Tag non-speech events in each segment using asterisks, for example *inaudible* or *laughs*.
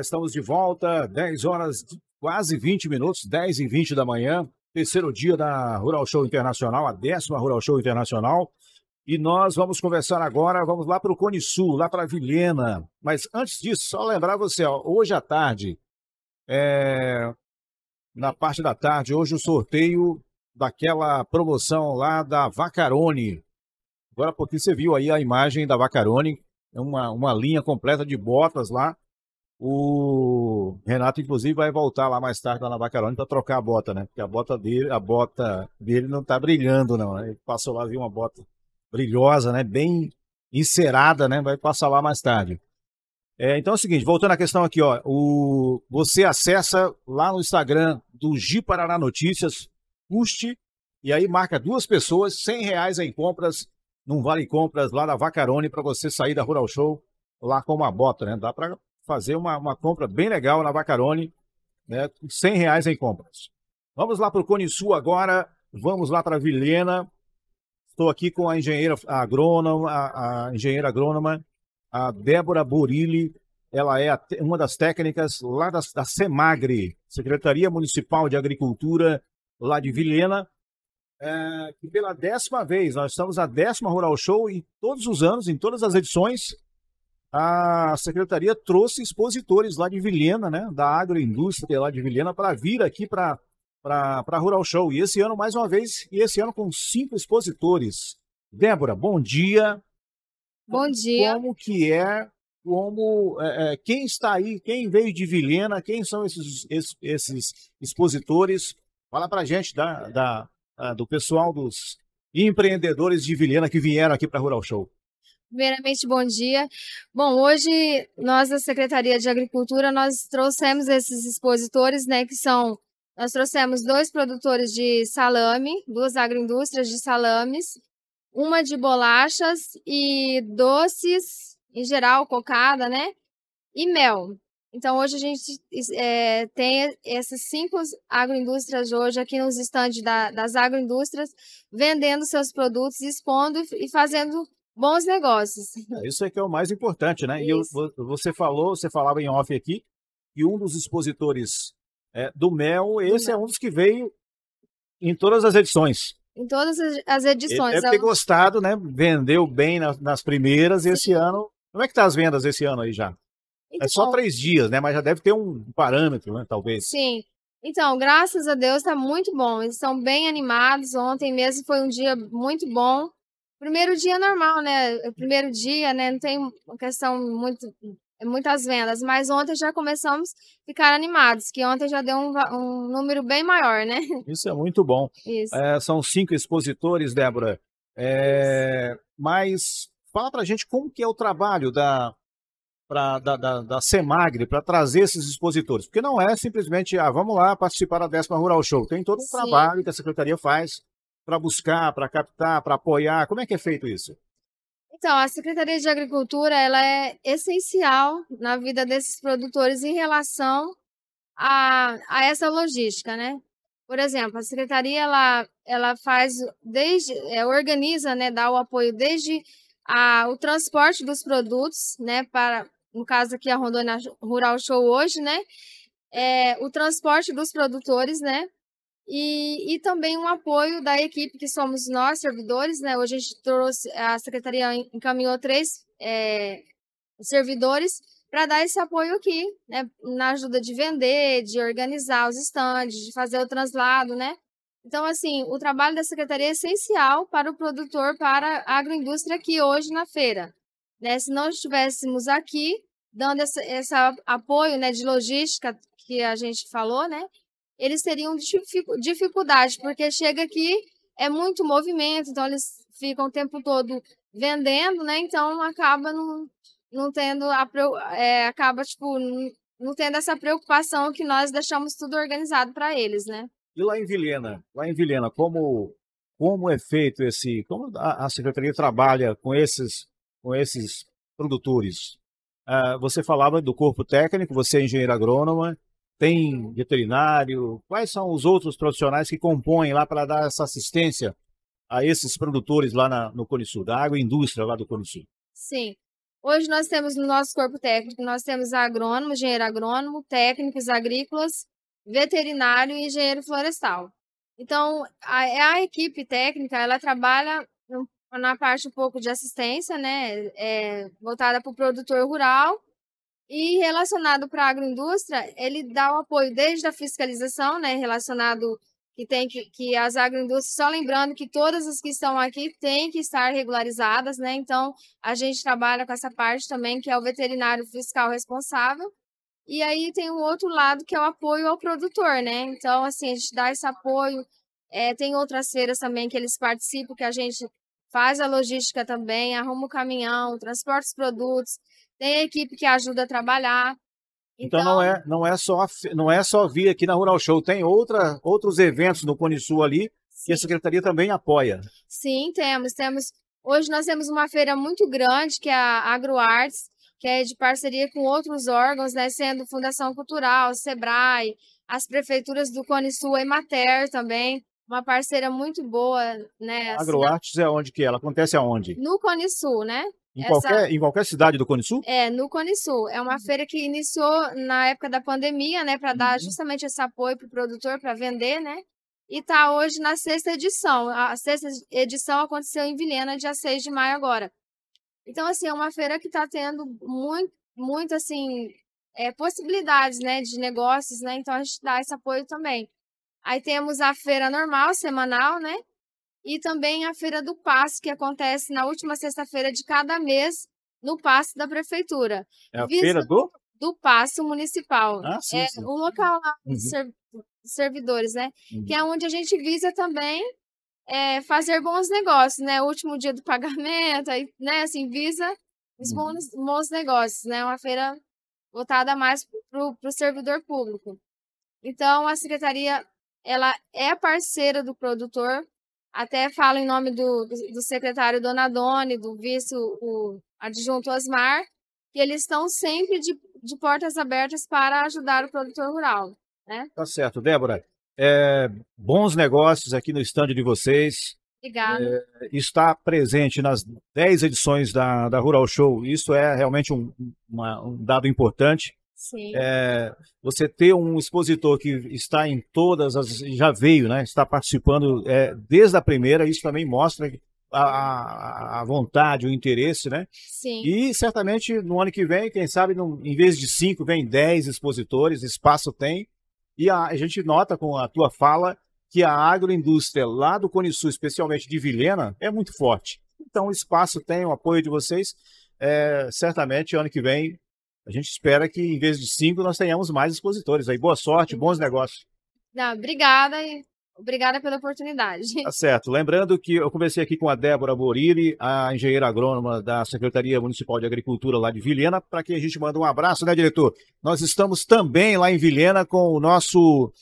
Estamos de volta, 10 horas, quase 20 minutos, 10 e 20 da manhã, terceiro dia da Rural Show Internacional, a décima Rural Show Internacional. E nós vamos conversar agora, vamos lá para o Cone Sul, lá para Vilhena. Mas antes disso, só lembrar você, ó, hoje à tarde, é, na parte da tarde, hoje o sorteio daquela promoção lá da Vacarone. Agora, porque você viu aí a imagem da Vacarone, é uma, uma linha completa de botas lá. O Renato, inclusive, vai voltar lá mais tarde lá na Vacarone para trocar a bota, né? Porque a bota dele, a bota dele não tá brilhando, não. Né? Ele passou lá, viu uma bota brilhosa, né? Bem encerada, né? Vai passar lá mais tarde. É, então é o seguinte, voltando à questão aqui, ó, o, você acessa lá no Instagram do Gi Paraná Notícias, custe, e aí marca duas pessoas, 100 reais em compras, num vale compras lá da Vacarone para você sair da Rural Show lá com uma bota, né? Dá para fazer uma, uma compra bem legal na Vacarone, né? 100 reais em compras. Vamos lá para o Cone Sul agora, vamos lá para Vilhena. Estou aqui com a engenheira agrônoma, a, a engenheira agrônoma, a Débora Burilli. Ela é a, uma das técnicas lá da, da Semagre, Secretaria Municipal de Agricultura, lá de Vilhena. É, que pela décima vez, nós estamos na décima Rural Show e todos os anos, em todas as edições, a secretaria trouxe expositores lá de Vilhena, né, da agroindústria lá de Vilhena, para vir aqui para para Rural Show. E esse ano, mais uma vez, e esse ano com cinco expositores. Débora, bom dia. Bom dia. Como que é, como, é, é, quem está aí, quem veio de Vilhena, quem são esses, esses, esses expositores? Fala para gente da, da, do pessoal dos empreendedores de Vilhena que vieram aqui para Rural Show. Primeiramente, bom dia. Bom, hoje nós da Secretaria de Agricultura, nós trouxemos esses expositores, né, que são, nós trouxemos dois produtores de salame, duas agroindústrias de salames, uma de bolachas e doces, em geral, cocada, né, e mel. Então, hoje a gente é, tem essas cinco agroindústrias hoje aqui nos estandes da, das agroindústrias, vendendo seus produtos, expondo e fazendo bons negócios. É, isso é que é o mais importante, né? Isso. E você falou, você falava em off aqui, que um dos expositores é, do Mel, esse do é Mel. um dos que veio em todas as edições. Em todas as edições. Ele deve ter gostado, né? Vendeu bem nas, nas primeiras e esse ano. Como é que tá as vendas esse ano aí já? Então, é só então três dias, né? Mas já deve ter um parâmetro, né? Talvez. Sim. Então, graças a Deus, está muito bom. Eles estão bem animados. Ontem mesmo foi um dia muito bom. Primeiro dia normal, né? O primeiro dia, né? Não tem uma questão muito muitas vendas, mas ontem já começamos a ficar animados, que ontem já deu um, um número bem maior, né? Isso é muito bom. Isso. É, são cinco expositores, Débora. É, mas fala pra gente como que é o trabalho da, pra, da, da, da Semagre para trazer esses expositores. Porque não é simplesmente, ah, vamos lá participar da décima Rural Show. Tem todo um Sim. trabalho que a Secretaria faz para buscar, para captar, para apoiar? Como é que é feito isso? Então, a Secretaria de Agricultura ela é essencial na vida desses produtores em relação a, a essa logística, né? Por exemplo, a secretaria ela, ela faz desde é, organiza, né, dá o apoio desde a, o transporte dos produtos, né, para no caso aqui a Rondônia Rural Show hoje, né, é, o transporte dos produtores, né, e, e também um apoio da equipe que somos nós, servidores, né? Hoje a gente trouxe, a secretaria encaminhou três é, servidores para dar esse apoio aqui, né? Na ajuda de vender, de organizar os estandes, de fazer o translado, né? Então, assim, o trabalho da secretaria é essencial para o produtor, para a agroindústria aqui hoje na feira. Né? Se não estivéssemos aqui, dando esse, apoio né, de logística que a gente falou, né? Eles teriam dificuldade, porque chega aqui, é muito movimento, então eles ficam o tempo todo vendendo, né? Então acaba não, não tendo a é, acaba tipo não, tendo essa preocupação que nós deixamos tudo organizado para eles, né? E lá em Vilhena, lá em Vilhena, como como é feito esse, como a, a secretaria trabalha com esses com esses produtores? Uh, você falava do corpo técnico, você é engenheiro agrônoma, tem veterinário? Quais são os outros profissionais que compõem lá para dar essa assistência a esses produtores lá na, no Cone Sul, da agroindústria lá do Cone Sul? Sim. Hoje nós temos no nosso corpo técnico, nós temos agrônomo, engenheiro agrônomo, técnicos agrícolas, veterinário e engenheiro florestal. Então, a, a equipe técnica, ela trabalha na parte um pouco de assistência, né, é, voltada para o produtor rural, e relacionado para a agroindústria, ele dá o apoio desde a fiscalização, né, relacionado que tem que, que as agroindústrias, só lembrando que todas as que estão aqui têm que estar regularizadas, né? Então, a gente trabalha com essa parte também, que é o veterinário fiscal responsável. E aí tem o outro lado, que é o apoio ao produtor, né? Então, assim, a gente dá esse apoio. É, tem outras feiras também que eles participam, que a gente faz a logística também, arruma o caminhão, transporta os produtos, tem equipe que ajuda a trabalhar. Então, então, não é não é só não é só vir aqui na Rural Show, tem outra, outros eventos no Cone Sul ali sim. que a secretaria também apoia. Sim, temos, temos. Hoje nós temos uma feira muito grande que é a AgroArts, que é de parceria com outros órgãos, né, sendo Fundação Cultural, Sebrae, as prefeituras do Cone Sul e Mater também uma parceira muito boa, né? Assim, Agroartes é onde que ela acontece aonde? No Cone Sul, né? Em, Essa... qualquer, em qualquer cidade do Cone Sul? É, no Cone Sul. É uma uhum. feira que iniciou na época da pandemia, né? Para dar uhum. justamente esse apoio para o produtor para vender, né? E está hoje na sexta edição. A sexta edição aconteceu em Vilhena, dia 6 de maio agora. Então, assim, é uma feira que está tendo muito, muito, assim, é, possibilidades, né, de negócios, né? Então, a gente dá esse apoio também. Aí temos a feira normal, semanal, né? E também a feira do passe, que acontece na última sexta-feira de cada mês, no passe da prefeitura. É a Visa feira do? Do passe municipal. Ah, sim, é sim. o local lá uhum. dos servidores, né? Uhum. Que é onde a gente visa também é, fazer bons negócios, né? O último dia do *laughs* pagamento, aí, né? Assim, visa os uhum. bons, bons negócios, né? Uma feira voltada mais para o servidor público. Então, a secretaria ela é parceira do produtor. Até falo em nome do, do secretário Donadoni, do vice, o adjunto Osmar, que eles estão sempre de, de portas abertas para ajudar o produtor rural. Né? Tá certo. Débora, é, bons negócios aqui no estande de vocês. Obrigada. É, está presente nas 10 edições da, da Rural Show. Isso é realmente um, uma, um dado importante. É, você ter um expositor que está em todas as. já veio, né? Está participando é, desde a primeira, isso também mostra a, a, vontade, o interesse, né? Sim. E certamente no ano que vem, quem sabe, no, em vez de cinco, vem dez expositores, espaço tem. E a, a gente nota com a tua fala que a agroindústria lá do Cone Sul, especialmente de Vilhena, é muito forte. Então, o espaço tem o apoio de vocês. É, certamente, ano que vem, a gente espera que, em vez de cinco, nós tenhamos mais expositores aí. Boa sorte, bons negócios. Não, obrigada e obrigada pela oportunidade. Tá certo. Lembrando que eu comecei aqui com a Débora Borilli, a engenheira agrônoma da Secretaria Municipal de Agricultura lá de Vilhena, para quem a gente manda um abraço, né, diretor? Nós estamos também lá em Vilhena com o nosso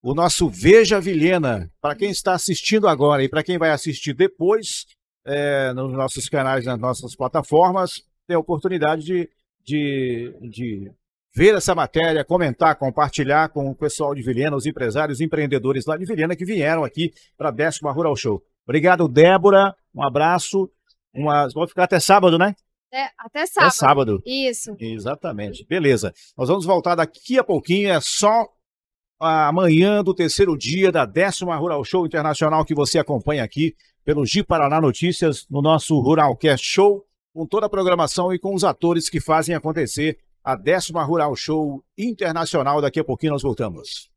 o nosso Veja Vilhena. Para quem está assistindo agora e para quem vai assistir depois, é, nos nossos canais, nas nossas plataformas, tem a oportunidade de de, de ver essa matéria, comentar, compartilhar com o pessoal de Vilhena, os empresários, empreendedores lá de Vilhena que vieram aqui para a décima Rural Show. Obrigado, Débora. Um abraço. Uma... Vou ficar até sábado, né? É, até sábado. Até sábado. Isso. Exatamente. Beleza. Nós vamos voltar daqui a pouquinho. É só amanhã do terceiro dia da décima Rural Show Internacional que você acompanha aqui pelo Gi Paraná Notícias no nosso Ruralcast Show com toda a programação e com os atores que fazem acontecer a décima Rural Show Internacional. Daqui a pouquinho nós voltamos.